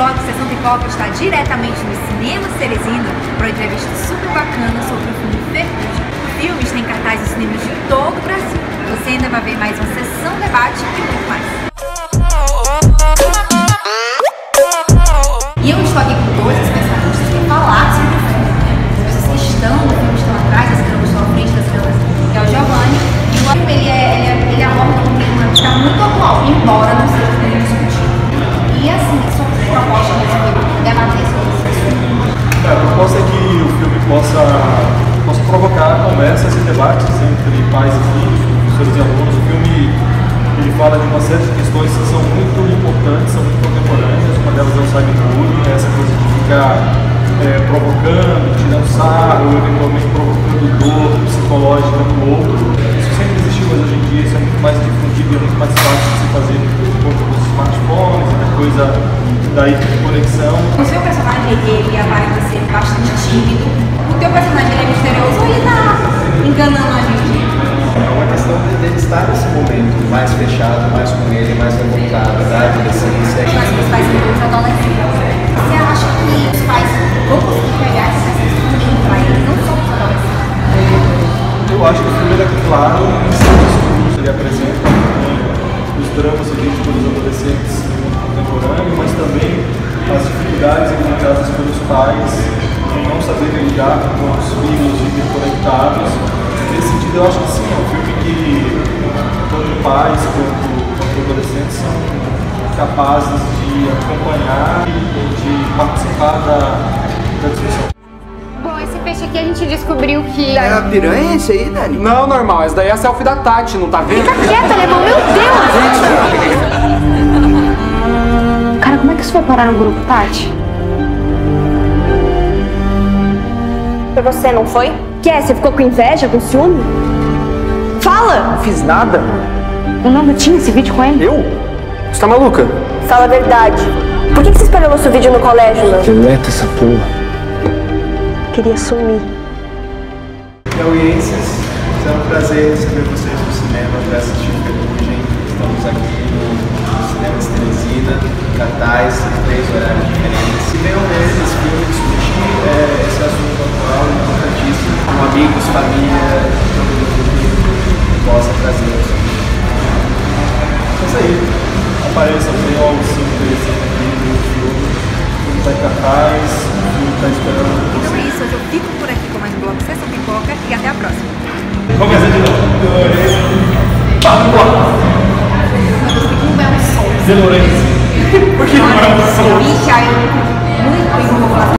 blog Sessão Pipoca está diretamente no Cinema Ceresina para uma entrevista super bacana sobre o filme possa provocar conversas e debates entre pais e filhos, professores e alunos. O filme ele fala de uma série de questões que são muito importantes, são muito contemporâneas. Uma delas é o cyberbullying, essa coisa de ficar é, provocando, tirando sarro, eventualmente provocando dor psicológica no outro. Isso sempre existiu, mas hoje em dia isso é muito mais difundido é muito mais fácil de se fazer por conta dos smartphones da coisa da hiperconexão. O seu personagem, ele aparenta ser bastante tímido. O teu personagem ele é misterioso ou ele tá enganando a gente? É uma questão de- dele estar nesse momento mais fechado, mais com ele, mais revoltado, da adolescência. Nós principais figuras adolescentes. Você acha que os pais vão conseguir pegar essa questão para eles, não só os adolescentes? Eu acho que o filme ele é claro em seus discursos, ele apresenta os dramas vividos pelos adolescentes no mundo contemporâneo, mas também as dificuldades enfrentadas pelos pais não saberem lidar com os filhos hiperconectados. Nesse sentido, eu acho que sim, é um filme que tanto pais quanto, quanto adolescentes são capazes de acompanhar e de participar da, da discussão. Bom, esse peixe aqui a gente descobriu que. É a piranha esse aí, Dani? Não, normal, essa daí é a selfie da Tati, não tá vendo? Fica quieto, alemão, meu Deus! Cara, como é que isso foi parar no grupo, Tati? Foi você, não foi? Que é? Você ficou com inveja, com ciúme? Fala! Não fiz nada. O Nando tinha esse vídeo com ele? Eu? Você tá maluca? Fala a verdade. Por que que você espalhou nosso vídeo no colégio, Nando? Deleta essa porra. Queria sumir. Piauienses, é um prazer receber vocês no cinema para assistir Ferrugem. Estamos aqui no, no Cinema de Teresina, cartaz, em três horários diferentes. pareça, tem algo seu interessante dentro filme. O está em cartaz, está esperando. Então é isso, hoje eu fico por aqui com mais um bloco Sexta Pipoca e até a próxima. Começando de novo. Papua! Não é um sol. De Lourenço. Por que não é um sol? Bicha, eu muito enrolada.